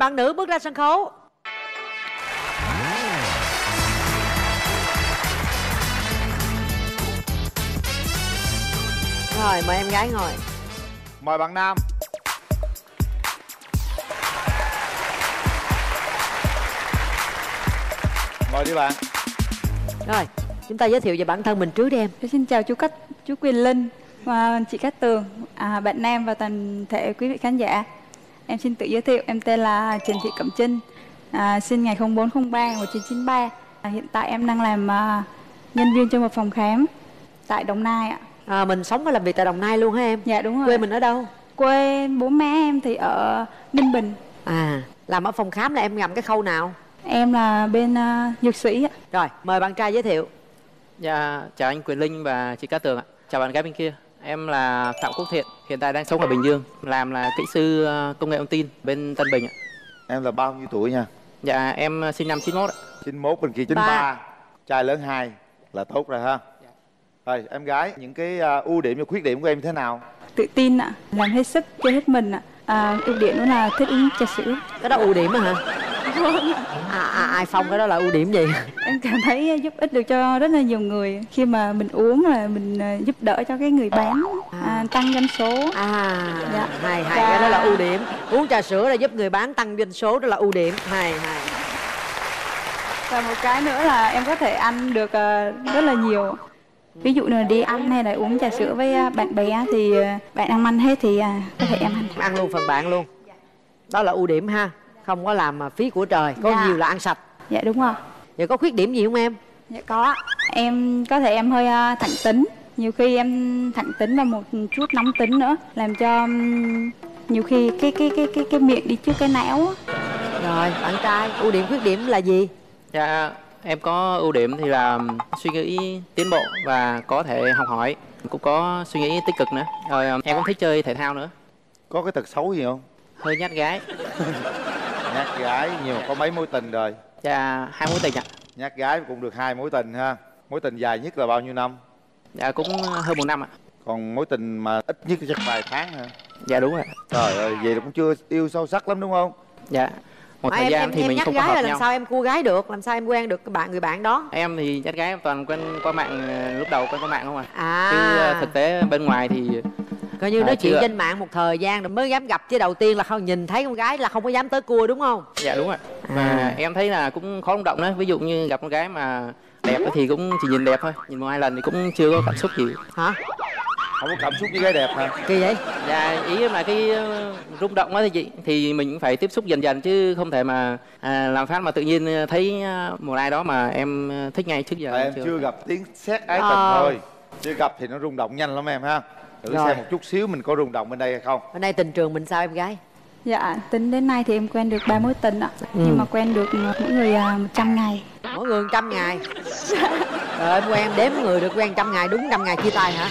bạn nữ bước ra sân khấu. Rồi mời em gái ngồi. Mời bạn nam. Mời đi bạn. Rồi chúng ta giới thiệu về bản thân mình trước đi em. Xin chào chú Cát, chú Quyền Linh và chị Cát Tường, à, bạn Nam và toàn thể quý vị khán giả. Em xin tự giới thiệu, em tên là Trần Thị Cẩm Trinh, à, sinh ngày 0403 1993. À, hiện tại em đang làm à, nhân viên trong một phòng khám tại Đồng Nai ạ. à, mình sống và làm việc tại đồng nai luôn hả em Dạ đúng rồi. quê mình ở đâu Quê bố má em thì ở Ninh Bình. à làm ở phòng khám là em làm cái khâu nào Em là bên à, dược sĩ ạ. rồi mời bạn trai giới thiệu Dạ, chào anh Quyền Linh và chị Cát Tường ạ. Chào bạn gái bên kia. Em là Phạm Quốc Thiện, hiện tại đang sống ở Bình Dương, làm là kỹ sư ờ, công nghệ thông tin bên Tân Bình ạ. em là bao nhiêu tuổi nha Dạ, em sinh năm 91 ạ. 91 bên kia 93 trai lớn hai là tốt rồi ha rồi em gái những cái à, ưu điểm và khuyết điểm của em thế nào Tự tin ạ, làm hết sức, chơi hết mình ạ. À, ưu điểm đó là thích uống trà sữa. cái đó ưu điểm á hả à, à, ai phong cái đó là ưu điểm gì? Em cảm thấy giúp ích được cho rất là nhiều người. Khi mà mình uống là mình à, giúp đỡ cho cái người bán à, tăng doanh số. À Dạ. hay hay cái đó là ưu điểm. Uống trà sữa là giúp người bán tăng doanh số đó là ưu điểm. Hay hay. Và một cái nữa là em có thể ăn được à, rất là nhiều. Ví dụ như là đi ăn hay là uống trà sữa với à, bạn bè thì à, bạn ăn ăn hết thì à, có thể em ăn. Ăn luôn phần bạn luôn. Đó là ưu điểm ha không có làm mà phí của trời có Dạ. nhiều là ăn sạch dạ đúng rồi vậy có khuyết điểm gì không em dạ có em có thể em hơi à, thẳng tính nhiều khi em thẳng tính và một chút nóng tính nữa làm cho nhiều khi cái cái cái cái cái miệng đi trước cái não á. rồi bạn trai ưu điểm khuyết điểm là gì Dạ, em có ưu điểm thì là suy nghĩ tiến bộ và có thể học hỏi. Cũng có suy nghĩ tích cực nữa. Rồi ờ, em cũng thích chơi thể thao nữa. có cái tật xấu gì không Hơi nhát gái. nhát gái nhiều có mấy mối tình rồi Dạ, hai mối tình ạ. nhát gái cũng được hai mối tình ha mối tình dài nhất là bao nhiêu năm Dạ, cũng hơn một năm ạ. còn mối tình mà ít nhất chắc vài tháng hả Dạ đúng rồi. trời ơi vậy là cũng chưa yêu sâu sắc lắm đúng không Dạ. Một Mà thời em gian em thì em mình nhắc không có gái hợp là làm nhau. sao em cua gái được làm sao em quen được cái bạn người bạn đó Em thì nhát gái em toàn quen qua mạng ờ, lúc đầu quen qua mạng không à. à Chứ ờ, thực tế bên ngoài thì coi như À, nói chuyện chưa. trên mạng một thời gian rồi mới dám gặp chứ đầu tiên là không nhìn thấy con gái là không có dám tới cua đúng không? Dạ đúng rồi. Và À. em thấy là cũng khó rung động đó ví dụ như gặp con gái mà đẹp thì cũng chỉ nhìn đẹp thôi nhìn một hai lần thì cũng chưa có cảm xúc gì. Hả? Không có cảm xúc với gái đẹp hả? Kỳ vậy? Dạ ý là cái ờ, rung động đó thì chị thì mình cũng phải tiếp xúc dần dần chứ không thể mà à, làm phát mà tự nhiên ờ, thấy ờ, một ai đó mà em thích ngay trước giờ Tại em chưa. gặp tiếng sét ái tình thôi. Chưa gặp thì nó rung động nhanh lắm em ha thử Rồi. xem một chút xíu mình có rung động bên đây hay không bên đây tình trường mình sao em gái Dạ, tính đến nay thì em quen được ba mối tình ạ. Ừ. Nhưng mà quen được mỗi người à, 100 ngày. mỗi người trăm ngày rồi em quen đếm người được quen trăm ngày đúng trăm ngày chia tay hả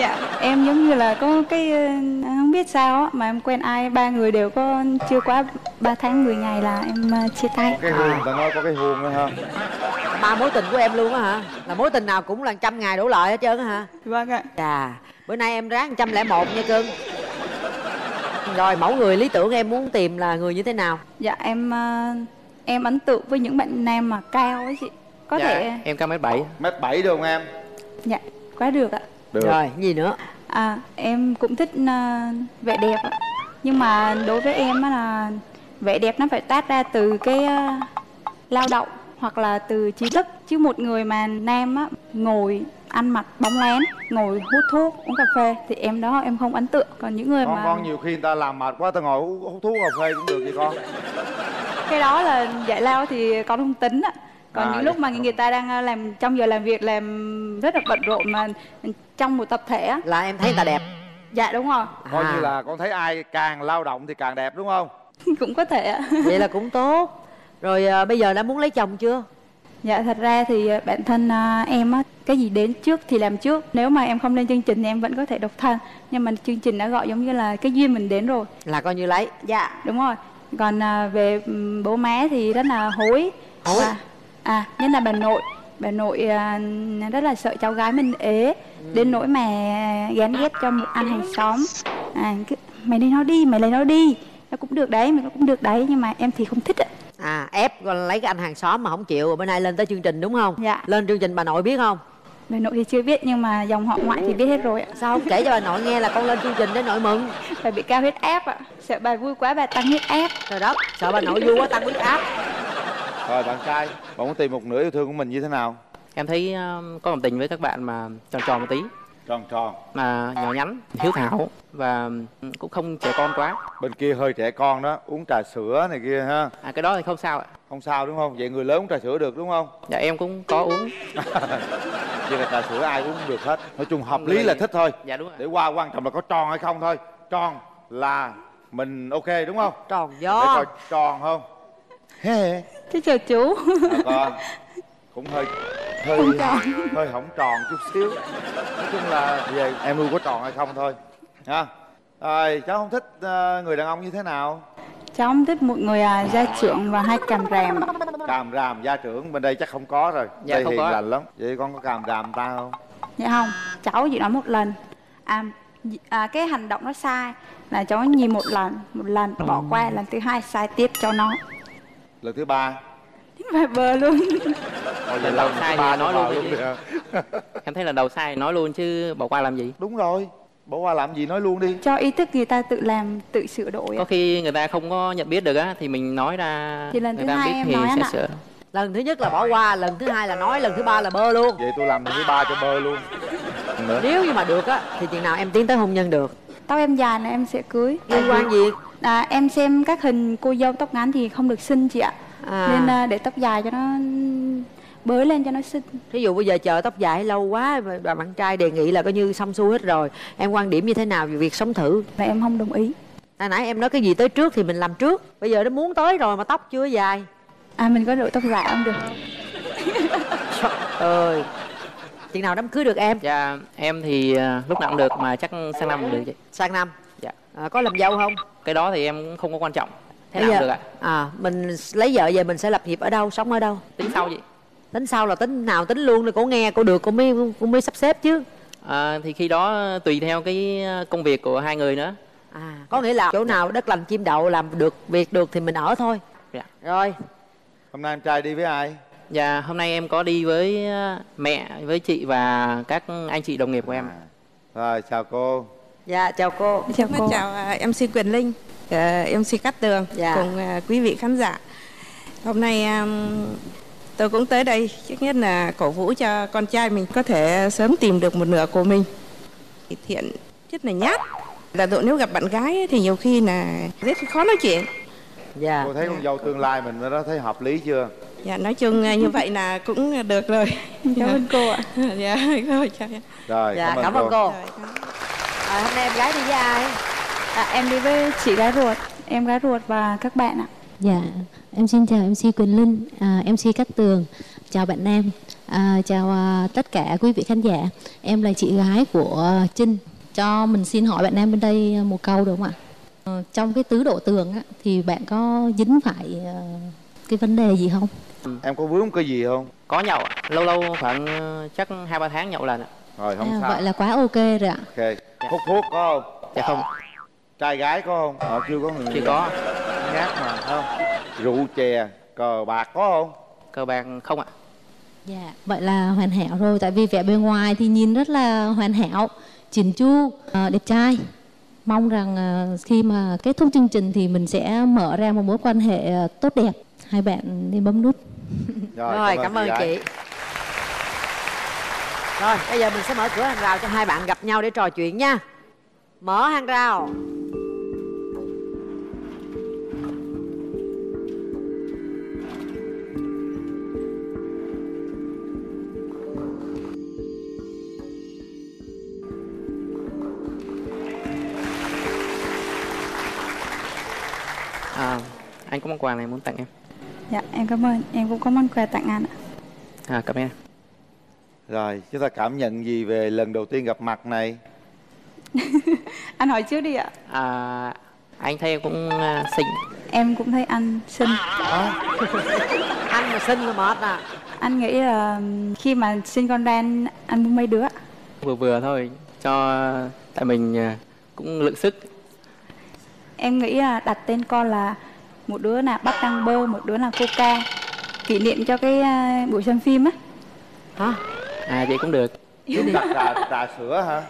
Dạ, em giống như là có cái ờ, không biết sao á mà em quen ai ba người đều có chưa quá 3 tháng 10 ngày là em ờ, chia tay. cái hương người ta nói có cái hương đó ha ba mối tình của em luôn á hả là mối tình nào cũng là trăm ngày đổ lợi hết trơn á hả Vâng ạ. chà bữa nay em ráng trăm lẻ một nha cưng rồi mẫu người lý tưởng em muốn tìm là người như thế nào Dạ em ờ, em ấn tượng với những bạn nam mà cao ấy chị. Có dạ, thể em cao mét bảy mét bảy được không em dạ quá được ạ. Được. Rồi gì nữa? À em cũng thích ờ, vẻ đẹp ạ. Nhưng mà đối với em á là vẻ đẹp nó phải tát ra từ cái ờ, lao động hoặc là từ trí thức. Chứ một người mà nam á ngồi ăn mặc bóng lén ngồi hút thuốc uống cà phê thì em đó em không ấn tượng. Còn những người con mà con nhiều khi người ta làm mệt quá ta ngồi hút, hút thuốc cà phê cũng được vậy con. Cái đó là giải lao thì con không tính ạ còn À, những lúc mà người ta đang ờ, làm trong giờ làm việc làm rất là bận rộn mà trong một tập thể á. Là em thấy người ta đẹp. Dạ đúng rồi. Coi À, như là con thấy ai càng lao động thì càng đẹp đúng không? Cũng có thể ạ. Vậy là cũng tốt. Rồi à, bây giờ đã muốn lấy chồng chưa? Dạ thật ra thì ờ, bản thân à, em á cái gì đến trước thì làm trước. Nếu mà em không lên chương trình thì em vẫn có thể độc thân. Nhưng mà chương trình đã gọi giống như là cái duyên mình đến rồi. Là coi như lấy. Dạ đúng rồi. Còn à, về ừm, bố má thì rất là hối. Hối? Và- à nhất là bà nội. Bà nội à, rất là sợ cháu gái mình ế đến nỗi mà gán ghép cho một anh hàng xóm. À, cứ, mày lấy nó đi mày lấy nó đi. Nó cũng được đấy mình cũng được đấy nhưng mà em thì không thích ạ. À ép lấy cái anh hàng xóm mà không chịu rồi bữa nay lên tới chương trình đúng không? Dạ. lên chương trình bà nội biết không? Bà nội thì chưa biết nhưng mà dòng họ ngoại thì biết hết rồi ạ. Sao không kể cho bà nội nghe là con lên chương trình để nội mừng? Bà bị cao huyết áp ạ. Sợ bà vui quá bà tăng huyết áp. Trời đất sợ bà nội vui quá tăng huyết áp. Rồi bạn trai bạn muốn tìm một nửa yêu thương của mình như thế nào em thấy um, có cảm tình với các bạn mà tròn tròn một tí. Tròn tròn. Mà nhỏ nhắn hiếu thảo và um, cũng không trẻ con quá. Bên kia hơi trẻ con đó uống trà sữa này kia ha. À cái đó thì không sao ạ. Không sao đúng không? Vậy người lớn uống trà sữa được đúng không? Dạ em cũng có uống. Vậy là trà sữa ai uống cũng được hết. Nói chung hợp lý Người- là thích thôi. Dạ đúng rồi. Để qua quan trọng là có tròn hay không thôi. Tròn là mình ok đúng không? Tròn để gió coi tròn không. Hê. thế chào chú. À, con cũng hơi hơi Không tròn. hơi hỏng tròn chút xíu. Nói chung là về em nuôi có tròn hay không thôi. Ha. Rồi cháu không thích ờ, người đàn ông như thế nào? Cháu không thích một người à, gia trưởng và hay càm ràm ạ. càm ràm gia trưởng bên đây chắc không có rồi. Dạ, đây không hiền có. lành lắm. Vậy con có càm ràm ta không? Dạ không. Cháu chỉ nói một lần. À, à cái hành động nó sai là cháu nhìn một lần một lần bỏ qua lần thứ hai sai tiếp cho nó. Lần thứ ba. Và bờ luôn Lần đầu lần sai thì nói luôn đi em thấy là đầu sai nói luôn chứ bỏ qua làm gì? Đúng rồi. Bỏ qua làm gì nói luôn đi. Cho ý thức người ta tự làm tự sửa đổi có khi người ta không có nhận biết được á thì mình nói ra Thì lần người thứ ta hai biết em thì nói anh sẽ ạ. sửa. Lần thứ nhất là bỏ qua lần thứ hai là nói lần thứ ba là bơ luôn. Vậy tôi làm lần thứ ba cho bơ luôn. Nữa. Nếu như mà được á thì chừng nào em tiến tới hôn nhân được? Tóc em dài này em sẽ cưới. Liên quan gì? À, em xem các hình cô dâu tóc ngắn thì không được xinh chị ạ. À. Nên à, để tóc dài cho nó bới lên cho nó xinh. Thí dụ bây giờ chờ tóc dài lâu quá và bạn trai đề nghị là coi như xong xuôi hết rồi. Em quan điểm như thế nào về việc sống thử? Và em không đồng ý. Hồi nãy em nói cái gì tới trước thì mình làm trước. Bây giờ nó muốn tới rồi mà tóc chưa dài. À mình có đội tóc dài không được? Trời ơi. Chừng nào đám cưới được em? Dạ em thì à, lúc nào cũng được mà chắc sang năm cũng được chị sang năm? Dạ. À, có làm dâu không? Cái đó thì em cũng không có quan trọng. Thế Bây nào giờ- được ạ. à mình lấy vợ về mình sẽ lập nghiệp ở đâu sống ở đâu? Tính sau chị tính sau là tính nào tính luôn đi cổ nghe cổ được cổ mới cổ mới sắp xếp chứ. À, thì khi đó tùy theo cái công việc của hai người nữa. À có nghĩa là chỗ nào đất lành chim đậu làm được việc được thì mình ở thôi. Dạ. Rồi. Hôm nay em trai đi với ai? Dạ hôm nay em có đi với à, mẹ với chị và các anh chị đồng nghiệp của em. À. rồi chào cô. Dạ chào cô. Chào cô. chào à, MC Quyền Linh, à, MC Cát Tường Dạ. cùng quý vị khán giả. Hôm nay tôi cũng tới đây trước nhất là cổ vũ cho con trai mình có thể sớm tìm được một nửa của mình. Thiện rất là nhát. Là độ nếu gặp bạn gái thì nhiều khi là rất khó nói chuyện. dạ cô thấy con dâu tương lai mình đó thấy hợp lý chưa Dạ, nói chung à, như vậy là cũng được rồi. cảm ơn cô ạ dạ, thôi, chào em. rồi dạ cảm ơn cô à, hôm nay em gái đi với ai à, em đi với chị gái ruột em gái ruột và các bạn ạ Dạ, em xin chào MC Quyền Linh, à, MC Cát Tường, chào bạn Nam, à, chào à, tất cả quý vị khán giả. Em là chị gái của Trinh. Cho mình xin hỏi bạn Nam bên đây một câu được không ạ? Ờ, trong cái tứ độ tường á, thì bạn có dính phải ờ, cái vấn đề gì không? em có vướng cái gì không có nhậu ạ. lâu lâu khoảng ờ, chắc hai ba tháng nhậu lần ạ rồi không À, sao vậy là quá ok rồi ạ. ok hút thuốc có không dạ không trai gái có không ờ chưa có người chưa có nhát mà không rượu chè cờ bạc có không cờ bạc không ạ Dạ, vậy là hoàn hảo rồi. Tại vì vẻ bề ngoài thì nhìn rất là hoàn hảo, chỉn chu, ờ, đẹp trai. Mong rằng ờ, khi mà kết thúc chương trình thì mình sẽ mở ra một mối quan hệ ờ, tốt đẹp. Hai bạn nên bấm nút. rồi, cảm ơn gái. chị rồi bây giờ mình sẽ mở cửa hàng rào cho hai bạn gặp nhau để trò chuyện nha mở hàng rào à, anh có món quà này muốn tặng em? Dạ em cảm ơn. Em cũng có món quà tặng anh ạ. À cảm ơn em. Rồi chúng ta cảm nhận gì về lần đầu tiên gặp mặt này? Anh hỏi trước đi ạ. À, anh thấy em cũng à, xinh. Em cũng thấy anh xinh. Anh mà xinh là mệt à. Anh nghĩ là khi mà sinh con ra anh, anh muốn mấy đứa vừa vừa thôi cho tại mình à, cũng lượng sức em nghĩ là đặt tên con là một đứa là bắp đăng bơ một đứa là coca kỷ niệm cho cái à, buổi xem phim á. Hả? À vậy cũng được. Đặt trà trà sữa hả?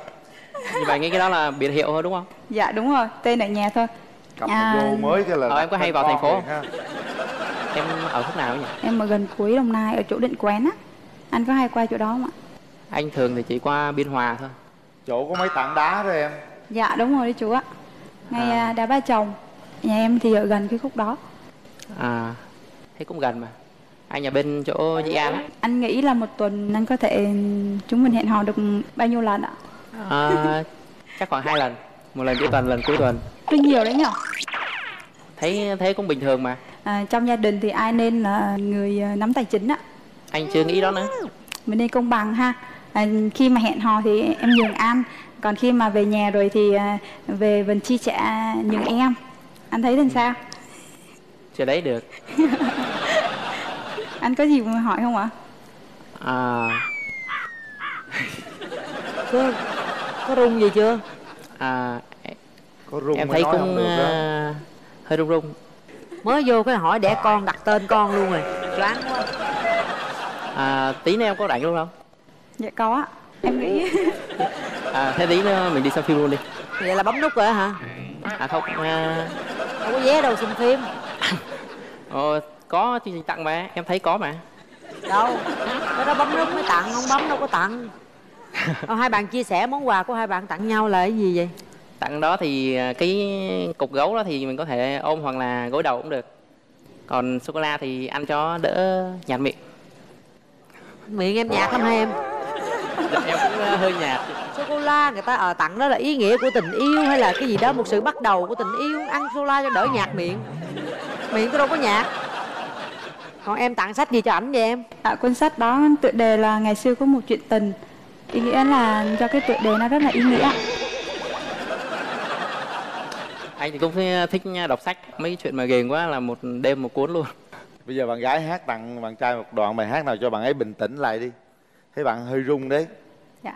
Như vậy nghĩ cái đó là biệt hiệu thôi đúng không? Dạ đúng rồi tên ở nhà thôi. Cặp À. vô mới cái là Ờ, em có hay vào thành phố ha. em ở khúc nào nhỉ? Em ở gần cuối đồng nai ở chỗ định quán á. Anh có hay qua chỗ đó không ạ? Anh thường thì chỉ qua biên hòa thôi. Chỗ có mấy tảng đá đó em. Dạ đúng rồi đấy chú ạ ngay À. à, đá ba chồng. Nhà em thì ở gần cái khúc đó. À thế cũng gần mà. Anh ở bên chỗ Dĩ An anh nghĩ là một tuần anh có thể chúng mình hẹn hò được bao nhiêu lần ạ? À, chắc khoảng hai lần. Một lần giữa tuần lần cuối tuần. Tuy nhiều đấy nhở? Thấy thế cũng bình thường mà. À, trong gia đình thì ai nên là người à, nắm tài chính ạ? Anh chưa nghĩ đó nữa. Mình nên công bằng ha. À, khi mà hẹn hò thì em nhường anh còn khi mà về nhà rồi thì à, về phần chi trả nhường em. Anh thấy làm sao? Chưa đấy được. Anh có gì muốn hỏi không ạ? À, có có rung gì chưa? À có rung em thấy cũng à, hơi rung rung. Mới vô cái hỏi đẻ con đặt tên con luôn rồi. Choáng quá. À, tí nữa em có rảnh luôn không? Dạ có ạ em nghĩ à, thế tí nữa mình đi xem phim luôn đi. Vậy là bấm nút rồi hả? À không à, đâu có vé đâu xem phim. Ờ, có chương trình tặng mà em thấy có mà. Đâu? Cái đó bấm nút mới tặng không bấm đâu có tặng. Ờ, hai bạn chia sẻ món quà của hai bạn tặng nhau là cái gì vậy? Tặng đó thì à, cái cục gấu đó thì mình có thể ôm hoặc là gối đầu cũng được. Còn sô cô la thì ăn cho đỡ nhạt miệng. Miệng em nhạt lắm hay em em cũng à, hơi nhạt. Sô cô la người ta ờ tặng đó là ý nghĩa của tình yêu hay là cái gì đó một sự bắt đầu của tình yêu. Ăn sô la cho đỡ nhạt miệng. Miệng tôi đâu có nhạt. Còn em tặng sách gì cho ảnh vậy em? À, cuốn sách đó tựa đề là ngày xưa có một chuyện tình. Ý nghĩa là do cái tựa đề nó rất là ý nghĩa. Anh thì cũng thích đọc sách. Mấy chuyện mà ghiền quá là một đêm một cuốn luôn. Bây giờ bạn gái hát tặng bạn trai một đoạn bài hát nào cho bạn ấy bình tĩnh lại đi thấy bạn hơi rung đấy. Dạ.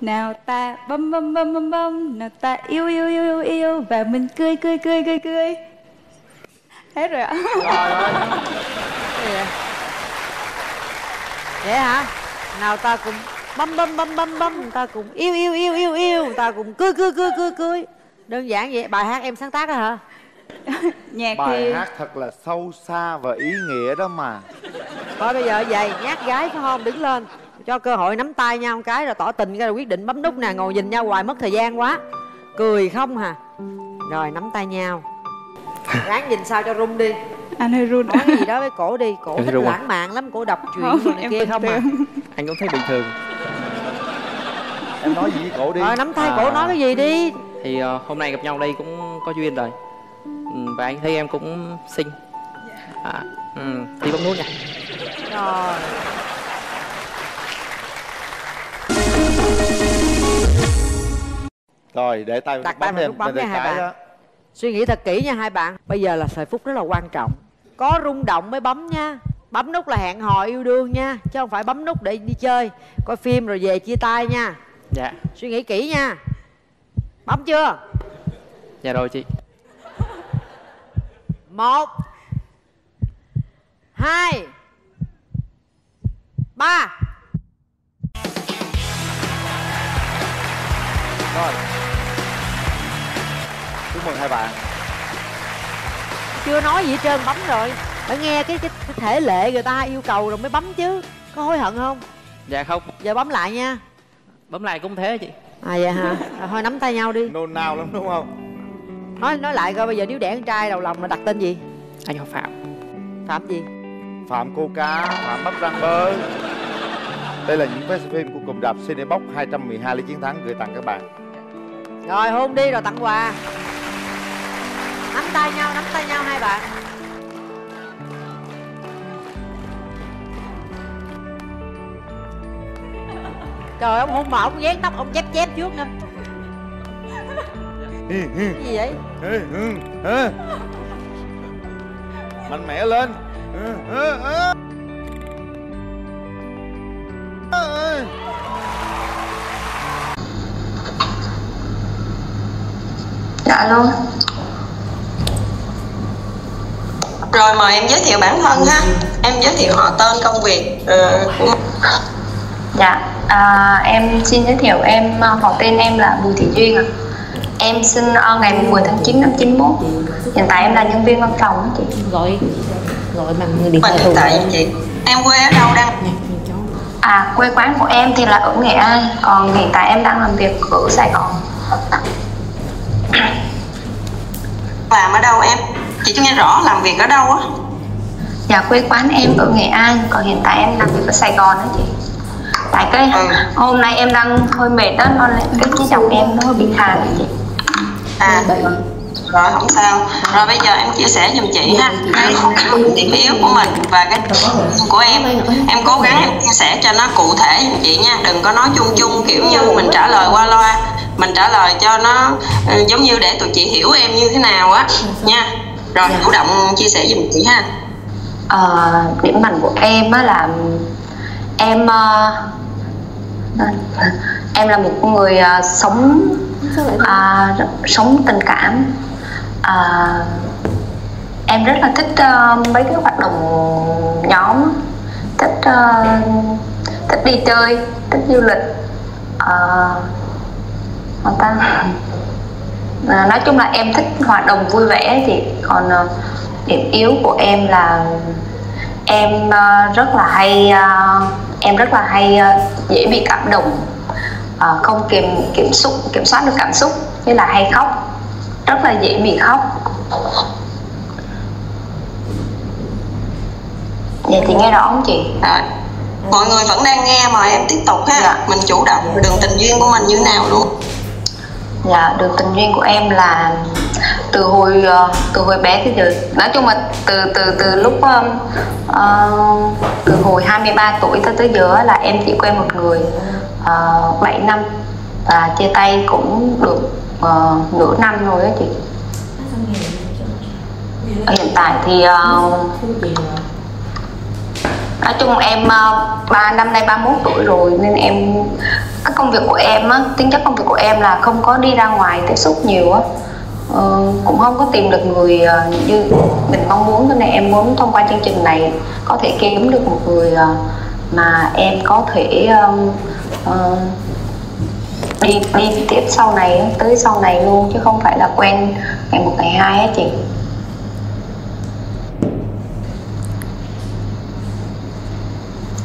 Nào ta bấm bấm bấm bấm bấm. Nào ta yêu yêu yêu yêu yêu. Và mình cười cười cười cười cười. Hết rồi ạ. Vậy? Hả? Nào ta cùng bấm bấm bấm bấm bấm. Ta cùng yêu yêu yêu yêu yêu. Ta cùng cười cười cười cười cười. Đơn giản vậy. Bài hát em sáng tác đó hả? Nhạc bài thì hát thật là sâu xa và ý nghĩa đó mà. Thôi bây giờ vậy. Nhát gái phải không? Đứng lên cho cơ hội nắm tay nhau một cái rồi tỏ tình cái rồi quyết định bấm nút nè ngồi nhìn nhau hoài mất thời gian quá. Cười không hà. Rồi nắm tay nhau. Ráng nhìn sao cho rung đi. Anh hơi run. Nói cái gì đó với cổ đi. Cổ Em thích à? lãng mạn lắm cổ đọc chuyện Không, này em kia không à. anh cũng thấy bình thường. Em nói gì với cổ đi? Rồi nắm tay cổ À. nói cái gì đi? Thì ờ, hôm nay gặp nhau đây cũng có duyên rồi. Ừ, và anh thấy em cũng xinh. À, ừ, thì bấm nút nha. Rồi rồi để tay Đặt bấm tay lên nút bấm nha hai bạn. đó. Suy nghĩ thật kỹ nha hai bạn. Bây giờ là thời phút rất là quan trọng. Có rung động mới bấm nha. Bấm nút là hẹn hò yêu đương nha chứ không phải bấm nút để đi chơi. Coi phim rồi về chia tay nha. Dạ. Suy nghĩ kỹ nha. Bấm chưa? Dạ rồi chị. Một hai ba. Rồi mừng hai bạn. Chưa nói gì hết trơn bấm rồi. Phải nghe cái, cái, cái thể lệ người ta yêu cầu rồi mới bấm chứ. Có hối hận không? Dạ không. Giờ bấm lại nha. Bấm lại cũng thế chị. À vậy hả? À, thôi nắm tay nhau đi. Nôn nao lắm đúng không? Nói nói lại coi bây giờ nếu đẻ con trai đầu lòng là đặt tên gì? Anh học phạm. Phạm gì? Phạm cô cá phạm bắp răng bơ đây là những vé phim của cụm rạp Cinebox 212 lý chiến thắng gửi tặng các bạn. Rồi hôn đi rồi tặng quà nắm tay nhau nắm tay nhau hai bạn. Trời ông hôn mà ông dán tóc ông chép chép trước nè. Gì vậy? Ê, ừ, mạnh mẽ lên. Dạ alo rồi mời em giới thiệu bản thân ha em giới thiệu họ tên công việc uh, của Dạ, à, em xin giới thiệu em à, họ tên em là Bùi Thị Duyên ạ. Em sinh ngày 10 tháng 9 năm 91. Hiện tại em là nhân viên văn phòng chị. gọi gọi bằng điện mình thoại hiện tại chị em quê ở đâu đang À, quê quán của em thì là ở Nghệ An, còn hiện tại em đang làm việc ở Sài Gòn. làm ở đâu em chị cho nghe rõ làm việc ở đâu á? Dạ, quê quán em ở Nghệ An, còn hiện tại em làm việc ở Sài Gòn đó chị. Tại cái Ừ. hôm nay em đang hơi mệt đó, nên cái cái giọng em nó hơi bị khàn đó chị. à rồi không sao. Rồi bây giờ em chia sẻ giùm chị ha. Cái điểm yếu của mình và cái của em. Em cố gắng em chia sẻ cho nó cụ thể giùm chị nha. Đừng có nói chung chung kiểu như mình trả lời qua loa. Mình trả lời cho nó ừ, giống như để tụi chị hiểu em như thế nào á nha rồi chủ động chia sẻ giùm chị ha. À, điểm mạnh của em á là em ờ, em là một người ờ, sống à, sống tình cảm. À, em rất là thích uh, mấy cái hoạt động nhóm thích uh, thích đi chơi thích du lịch. Uh, ta? À, nói chung là em thích hoạt động vui vẻ thì còn ờ, điểm yếu của em là em ờ, rất là hay ờ, em rất là hay ờ, dễ bị cảm động ờ, không kiềm kiểm xúc kiểm soát được cảm xúc như là hay khóc rất là dễ bị khóc. Vậy thì nghe rõ không chị? Rồi mọi người vẫn đang nghe mời em tiếp tục ha. Dạ. mình chủ động đường tình duyên của mình như nào luôn Dạ, đường tình duyên của em là từ hồi ờ, từ hồi bé tới giờ. Nói chung là từ từ từ lúc uh, từ hồi 23 tuổi tới tới giờ là em chỉ quen một người uh, 7 năm và chia tay cũng được uh, nửa năm rồi á chị. Ở hiện tại thì uh, nói chung em uh, ba năm nay 31 tuổi rồi nên em cái công việc của em á tính chất công việc của em là không có đi ra ngoài tiếp xúc nhiều á. Ờ, cũng không có tìm được người ờ, như mình mong muốn cho nên em muốn thông qua chương trình này có thể kiếm được một người ờ, mà em có thể um, uh, đi đi tiếp sau này tới sau này luôn chứ không phải là quen ngày một ngày hai á chị.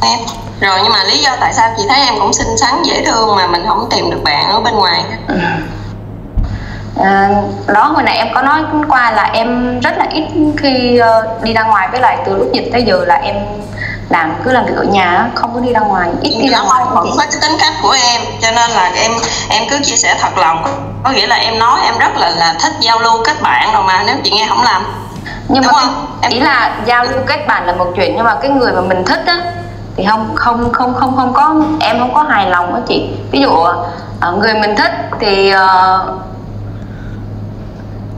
Em rồi nhưng mà lý do tại sao chị thấy em cũng xinh xắn dễ thương mà mình không tìm được bạn ở bên ngoài? À, đó hồi nãy em có nói qua là em rất là ít khi ờ, đi ra ngoài với lại từ lúc dịch tới giờ là em làm cứ làm việc ở nhà không có đi ra ngoài ít đi ra ngoài vẫn có cái tính cách của em cho nên là em em cứ chia sẻ thật lòng. Có nghĩa là em nói em rất là là thích giao lưu kết bạn rồi mà nếu chị nghe không làm. Nhưng mà Đúng cái, không? Em- ý là giao lưu kết bạn là một chuyện nhưng mà cái người mà mình thích á thì không không không không không có em không có hài lòng á chị. Ví dụ ờ, người mình thích thì ờ,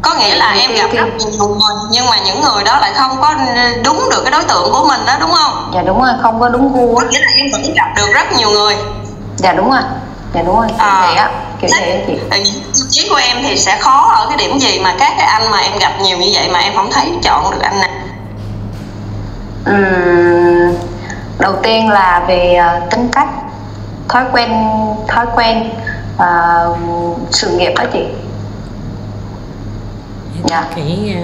có nghĩa là Thì- em gặp thì- rất nhiều người nhưng mà những người đó lại không có đúng được cái đối tượng của mình đó đúng không? Dạ đúng rồi không có đúng gu có á nghĩa là em vẫn gặp được rất nhiều người. Dạ đúng rồi dạ đúng rồi kiểu À. vậy á kiểu vậy á chị. chí của em thì sẽ khó ở cái điểm gì mà các cái anh mà em gặp nhiều như vậy mà em không thấy chọn được anh nào Ừm, đầu tiên là về ờ, tính cách thói quen thói quen ờ, sự nghiệp đó chị. Dạ. Cái à,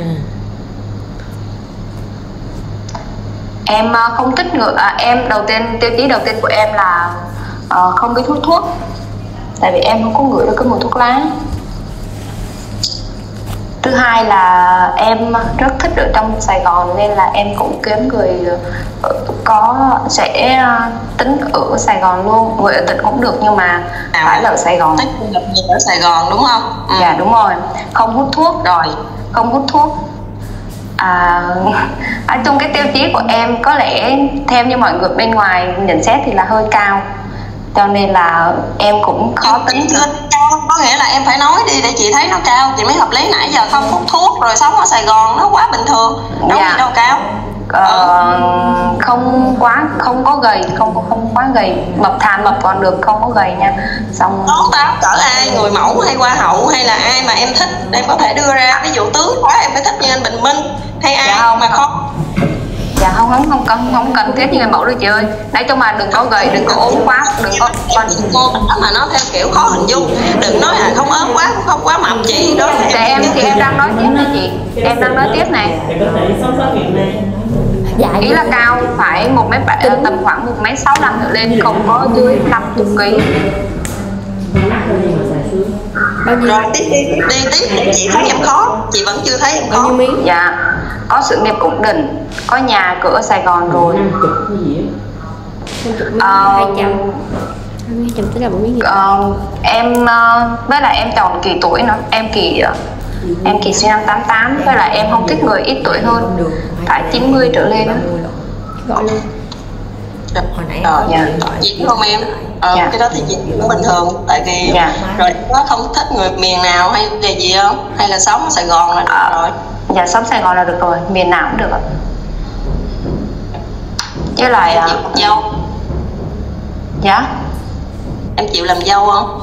em ờ, không thích ngựa à, em đầu tiên tiêu chí đầu tiên của em là ờ, không biết hút thuốc. Tại vì em không có ngửi được cái mùi thuốc lá thứ hai là em rất thích ở trong Sài Gòn nên là em cũng kiếm người ờ, có sẽ ờ, tính ở Sài Gòn luôn người ở tỉnh cũng được nhưng mà À. phải là ở Sài Gòn. thích gặp nhiều ở Sài Gòn đúng không? Ừ. dạ đúng rồi. Không hút thuốc rồi không hút thuốc. À, nói chung cái tiêu chí của em có lẽ theo như mọi người bên ngoài nhận xét thì là hơi cao. Cho nên là em cũng khó tính lên cao có nghĩa là em phải nói đi để chị thấy nó cao chị mới hợp lý. Nãy giờ không hút thuốc rồi sống ở Sài Gòn nó quá bình thường. Đâu Dạ. đâu cao. Ờ, không quá không có gầy không có không quá gầy. Mập thàn mập còn được không có gầy nha. Xong Tốt táo cỡ ai? Người mẫu hay hoa hậu hay là ai mà em thích em có thể đưa ra. Ví dụ tướng quá em phải thích như anh Bình Minh hay ai Dạ không. mà khó dạ không không không cần không cần thiết như người mẫu đâu chị ơi. Nói chung mà đừng có gầy đừng có ốm quá đừng có con cô mà nó theo kiểu khó hình dung. Đừng nói là không ốm quá cũng không quá mập chị đó là thì em thì em đang nói tiếp này chị. Em đang nói tiếp này dạ ý là cao phải một mét bảy tầm khoảng một mét sáu năm trở lên không có dưới 50 kg rồi tiếp đi. Đi tiếp. Chị thấy em khó. Chị vẫn chưa thấy em khó. dạ có sự nghiệp ổn định có nhà cửa ở Sài Gòn rồi. Ờ, hai trăm tức là miếng ờ, em ờ, với lại em chọn kỳ tuổi nữa. Em kỳ ờ, em kỳ sinh năm 88 với lại em không thích người ít tuổi hơn. Phải 90 trở lên á. gọi luôn rồi Dạ. chị biết không em? Ờ, Dạ. cái đó thì chị cũng bình thường tại vì Dạ. rồi có không thích người miền nào hay là gì không? Hay là sống ở Sài Gòn là được rồi? dạ sống Sài Gòn là được rồi miền nào cũng được ạ. Với lại em ờ, chịu làm dâu. Dạ? Em chịu làm dâu không?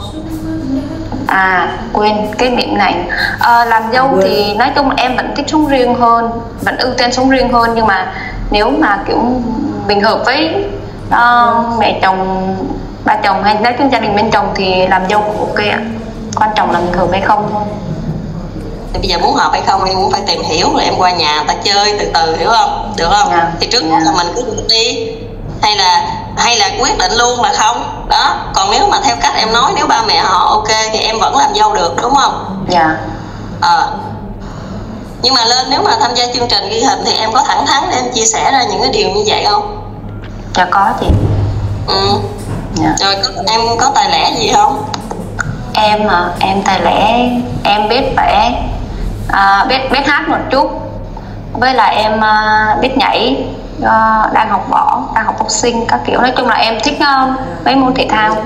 À quên cái điểm này. Ờ, Làm dâu thì nói chung em vẫn thích sống riêng hơn Vẫn ưu tiên sống riêng hơn Nhưng mà nếu mà kiểu mình hợp với ờ, mẹ chồng, ba chồng hay nói chung gia đình bên chồng thì làm dâu cũng ok ạ. Quan trọng là mình hợp hay không thôi. Thì bây giờ muốn hợp hay không em cũng phải tìm hiểu rồi em qua nhà người ta chơi từ từ hiểu không? Được không? Dạ. thì trước Dạ. mắt là mình cứ đi. Hay là hay là quyết định luôn là không? Đó. Còn nếu mà theo cách em nói nếu ba mẹ họ ok thì em vẫn làm dâu được đúng không? Dạ. Ờ. Nhưng mà lên nếu mà tham gia chương trình ghi hình thì em có thẳng thắn để em chia sẻ ra những cái điều như vậy không Dạ có chị. Ừ. Dạ. rồi có, em có tài lẻ gì không? Em à, em tài lẻ Em biết vẽ à, biết biết hát một chút. Với lại em à, biết nhảy à, đang học võ đang học boxing các kiểu. Nói chung là em thích à, mấy môn thể thao.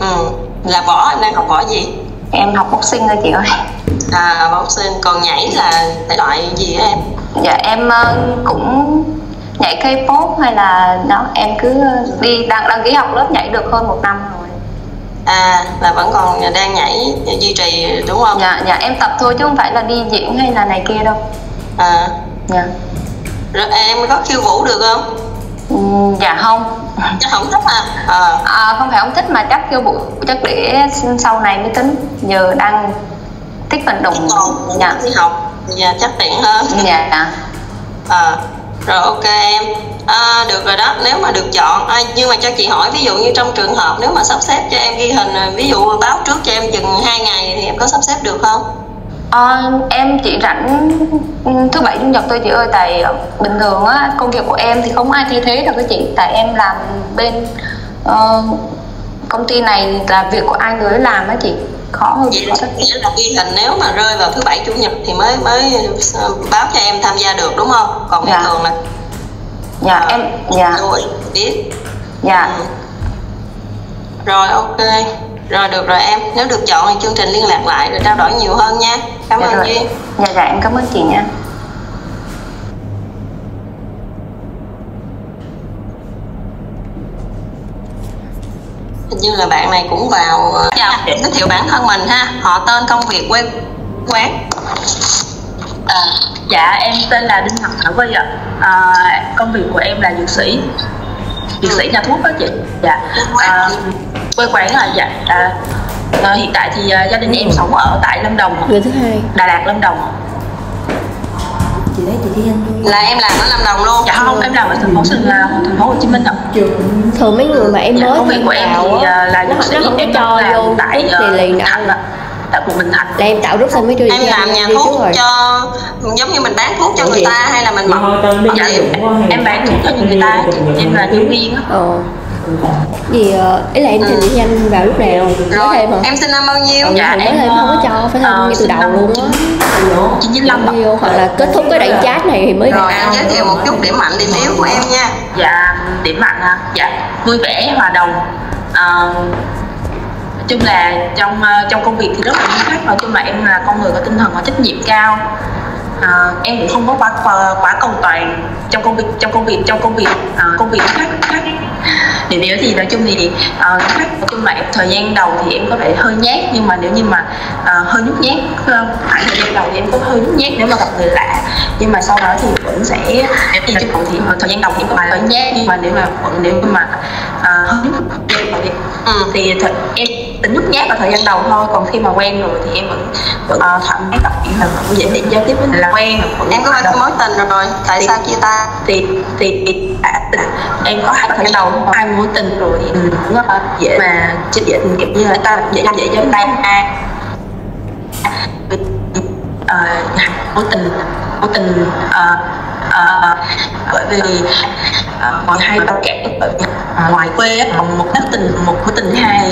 Ừ. Là võ em đang học võ gì? Em học boxing thôi chị ơi. À boxing. Còn nhảy là thể loại gì em? Dạ em à, cũng nhảy K-pop hay là đó em cứ đi đăng đăng ký học lớp nhảy được hơn một năm rồi. À là vẫn còn đang nhảy duy trì đúng không? Dạ dạ em tập thôi chứ không phải là đi diễn hay là này kia đâu. À. Dạ. Rồi em có khiêu vũ được không? Ừm, dạ không. Chắc không thích à? Ờ. À, không phải không thích mà chắc kêu vụ chắc để sau này mới tính. Giờ đang thích vận động. Dạ. đi học giờ chắc tiện hơn. Dạ. Ờ rồi ok em. À, được rồi đó nếu mà được chọn à, nhưng mà cho chị hỏi ví dụ như trong trường hợp nếu mà sắp xếp cho em ghi hình à, ví dụ báo trước cho em chừng hai ngày thì em có sắp xếp được không? À, em chỉ rảnh thứ bảy chủ nhật thôi chị ơi tại bình thường á công việc của em thì không ai thay thế được cái chị. Tại em làm bên uh, công ty này là việc của ai người ấy làm á chị khó hơn vậy khó là nghĩa là ghi hình nếu mà rơi vào thứ bảy chủ nhật thì mới mới ờ, báo cho em tham gia được đúng không? Còn bình Dạ. thường là dạ em dạ. rồi biết. Dạ. Ừ. rồi ok. Rồi được rồi em. Nếu được chọn thì chương trình liên lạc lại rồi trao đổi nhiều hơn nha. Cảm dạ ơn rồi. Duyên. Dạ dạ em cảm ơn chị nha hình như là bạn này cũng vào ờ, dạ, để giới thiệu bản thân mình ha họ tên công việc quê quán À, dạ em tên là Đinh Ngọc Thảo Vi ạ. À, công việc của em là dược sĩ, dược sĩ nhà thuốc đó chị. Dạ. À, quê quán là dạ. À, à, hiện tại thì à, gia đình em sống ở tại Lâm Đồng, người thứ hai Đà Lạt Lâm Đồng. Là em làm ở Lâm Đồng luôn Dạ không, em làm ở thành phố Sài là thành phố Hồ Chí Minh ạ. thường mấy người mà em Dạ, mới công việc của em thì à, là nó, nó không có em cho vô tại thì liền Thạnh nào ạ. Tại quận Bình Thạnh. là em tạo rút xong mới cho em làm nhà thuốc cho giống như mình bán thuốc cho người ta hay là mình mọc Dạ, em bán thuốc cho người ta, chị. em là nhân viên á. Gì ờ, ý là em Ừ. điểm danh vào lúc nào? Rồi thêm hả? em sinh năm bao nhiêu? Ừ, Dạ, em, không có cho phải thêm ờ, ngay từ đầu năm luôn á. 95 ạ. vô hoặc là kết thúc cái đoạn chat này thì mới rồi em giới thiệu một chút điểm mạnh điểm yếu của em nha. Dạ điểm mạnh ha dạ vui vẻ hòa đồng. À, nói chung là trong trong công việc thì rất là nghiêm khắc. Nói chung là em là con người có tinh thần và trách nhiệm cao à, em cũng không có quá quá, quá cầu toàn trong công việc trong công việc trong công việc à, công việc khác khác. Thì nếu thì nói chung thì uh, nói chung là thời gian đầu thì em có vẻ hơi nhát nhưng mà nếu như mà uh, hơi nhút nhát ờ, khoảng thời gian đầu thì em có hơi nhút nhát nếu mà gặp người lạ. Nhưng mà sau đó thì vẫn sẽ thì chứ thì thời gian đầu thì em có hơi nhát nhưng mà nếu mà vẫn nếu mà à, uh, hơi nhút nhát thì, ừ. thì thời, em tính nhút nhát ở thời gian đầu thôi còn khi mà quen rồi thì em vẫn vẫn uh, thoải mái tập là cũng dễ điện giao tiếp với là quen em có hai mối tình rồi tại thì, sao chia tay? thì thì, thì à, em có hai thời gian đầu hai mối tình rồi thì cũng uh, dễ mà dễ dễ kiểu như là ta dễ dễ giống tay a uh, mối tình mối tình uh, uh, bởi vì uh, mọi hai bạn kể uh, ngoài quê còn một mối tình một mối tình hai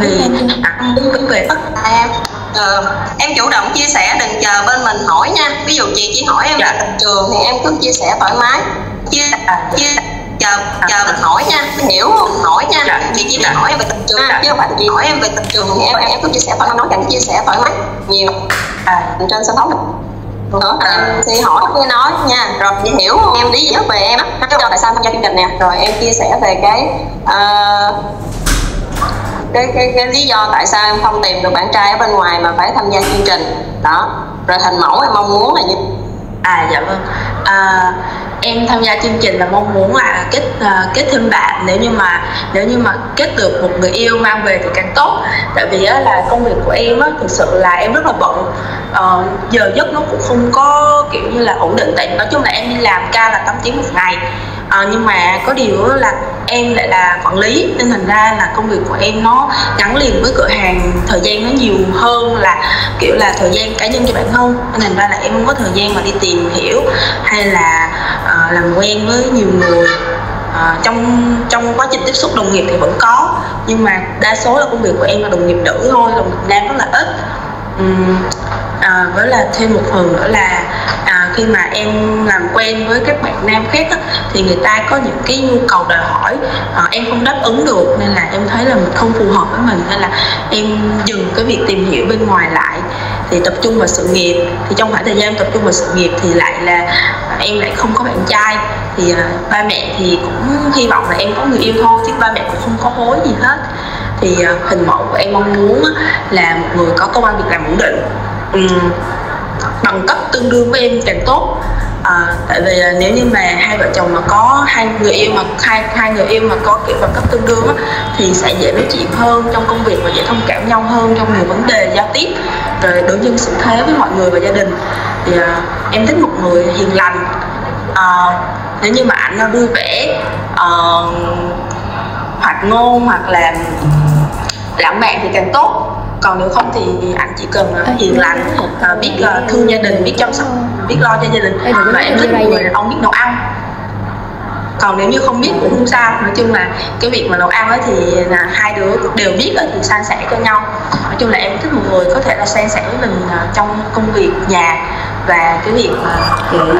vì anh muốn về tất em Ờ, em chủ động chia sẻ đừng chờ bên mình hỏi nha. Ví dụ chị chỉ hỏi em dạ. là trường thì em cứ chia sẻ thoải mái. Chia chia chờ chờ mình hỏi nha. Mình hiểu không? Hỏi nha. Dạ. chị chỉ dạ. hỏi em về tình trường dạ. chứ không phải chị hỏi em về tình trường thì em em cứ chia sẻ thoải mái nói càng chia sẻ thoải mái. Nhiều. À, trên sân khấu này nữa em thì hỏi nghe nói nha. Rồi chị hiểu em lý giải về em á. Tại sao tham gia chương trình nè? Rồi em chia sẻ về cái uh, cái cái cái lý do tại sao em không tìm được bạn trai ở bên ngoài mà phải tham gia chương trình. Đó. Rồi hình mẫu em mong muốn là như à dạ vâng. À, em tham gia chương trình là mong muốn là kết uh, kết thêm bạn nếu như mà nếu như mà kết được một người yêu mang về thì càng tốt. Tại vì á, là công việc của em á thực sự là em rất là bận. Uh, giờ giấc nó cũng không có kiểu như là ổn định. Tại nói chung là em đi làm ca là 8 tiếng một ngày. À, nhưng mà có điều là em lại là quản lý nên thành ra là công việc của em nó gắn liền với cửa hàng thời gian nó nhiều hơn là kiểu là thời gian cá nhân cho bản thân. Nên thành ra là em không có thời gian mà đi tìm hiểu hay là uh, làm quen với nhiều người. À, trong trong quá trình tiếp xúc đồng nghiệp thì vẫn có nhưng mà đa số là công việc của em là đồng nghiệp nữ thôi đồng nghiệp nam rất là ít. Uhm, à, với là thêm một phần nữa là à, khi mà em làm quen với các bạn nam khác á, thì người ta có những cái nhu cầu đòi hỏi à, em không đáp ứng được nên là em thấy là mình không phù hợp với mình nên là em dừng cái việc tìm hiểu bên ngoài lại thì tập trung vào sự nghiệp. Thì trong khoảng thời gian tập trung vào sự nghiệp thì lại là em lại không có bạn trai thì à, ba mẹ thì cũng hy vọng là em có người yêu thôi chứ ba mẹ cũng không có hối gì hết. Thì à, hình mẫu của em mong muốn là một người có công an việc làm ổn định. Um, bằng cấp tương đương với em càng tốt. À, tại vì là nếu như mà hai vợ chồng mà có hai người yêu mà hai hai người yêu mà có kiểu bằng cấp tương đương á, thì sẽ dễ nói chuyện hơn trong công việc và dễ thông cảm nhau hơn trong nhiều vấn đề giao tiếp rồi đối nhân xử thế với mọi người và gia đình. Thì à, em thích một người hiền lành. À, nếu như mà anh vui vẻ à, hoạt ngôn hoặc là lãng mạn thì càng tốt còn nếu không thì anh chỉ cần uh, hiền lành uh, biết uh, thương gia đình biết chăm sóc biết lo cho gia đình. Và em thích một người đàn ông biết nấu ăn. Còn nếu như không biết cũng không sao. Nói chung là cái việc mà nấu ăn ấy thì là hai đứa đều biết thì san sẻ cho nhau. Nói chung là em thích một người có thể là san sẻ với mình trong công việc nhà và cái việc mà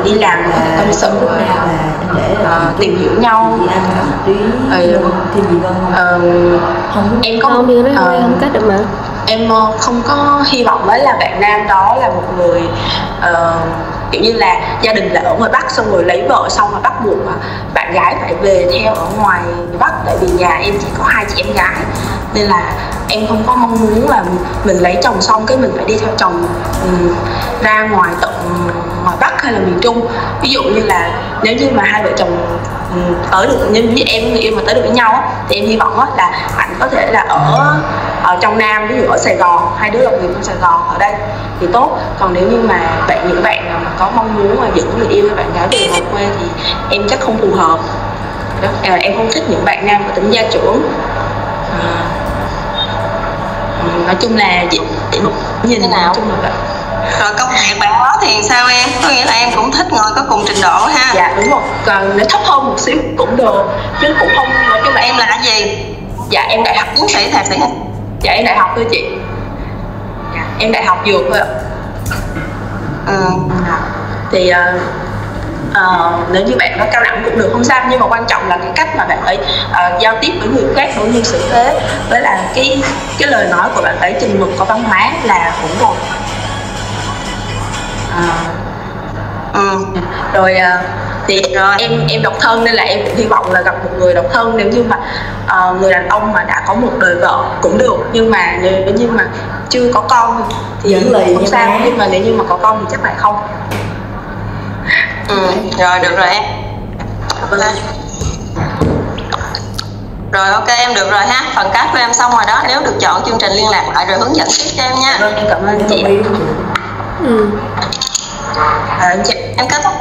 đi làm là tâm sự. uh, tìm hiểu nhau. Ừ, uh, em có không điều đó uh, không cách được mà em ờ, không có hy vọng với là bạn nam đó là một người uh, kiểu như là gia đình là ở ngoài bắc xong rồi lấy vợ xong rồi bắt buộc bạn gái phải về theo ở ngoài bắc. Tại vì nhà em chỉ có hai chị em gái nên là em không có mong muốn là mình lấy chồng xong cái mình phải đi theo chồng um, ra ngoài tận ngoài bắc hay là miền trung. Ví dụ như là nếu như mà hai vợ chồng um, tới được như, em người yêu mà tới được với nhau thì em hy vọng là anh có thể là ở ở trong nam ví dụ ở sài gòn hai đứa đồng nghiệp trong sài gòn ở đây thì tốt. Còn nếu như mà bạn những bạn nào mà có mong muốn mà dẫn người yêu hay bạn gái về ngoài quê thì em chắc không phù hợp. Đó. À, em không thích những bạn nam có tính gia trưởng. À, nói chung là gì như thế nào? chung là vậy. Rồi công việc bạn đó thì sao em? Có nghĩa là em cũng thích người có cùng trình độ ha? Dạ đúng rồi. Còn nếu thấp hơn một xíu cũng được chứ cũng không nói chung là em là gì? Dạ em đại học tiến sĩ thạc sĩ dạ em đại học thôi chị. Dạ, em đại học dược thôi ạ. Ừ. thì uh, uh, nếu như bạn có cao đẳng cũng được không sao. Nhưng mà quan trọng là cái cách mà bạn ấy uh, giao tiếp với người khác đối nhân xử thế với là cái cái lời nói của bạn ấy trình mực có văn hóa là cũng rồi uh, uh, rồi uh, thì rồi em em độc thân nên là em cũng hy vọng là gặp một người độc thân. Nếu như mà uh, người đàn ông mà đã có một đời vợ cũng được nhưng mà nếu như mà chưa có con thì không sao. nhưng mà nếu như mà có con thì chắc lại không. Ừ, rồi được rồi em. Vâng rồi ok em được rồi ha. Phần cát của em xong rồi đó. Nếu được chọn chương trình liên lạc lại rồi hướng dẫn tiếp cho em nha. Vâng em cảm ơn chị. Ừ. à, chị. Em kết thúc